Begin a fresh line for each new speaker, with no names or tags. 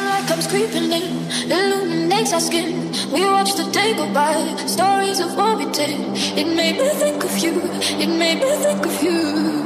Sunlight comes creeping in, illuminates our skin. We watch the day go by, stories of what we did. It made me think of you, it made me think of you.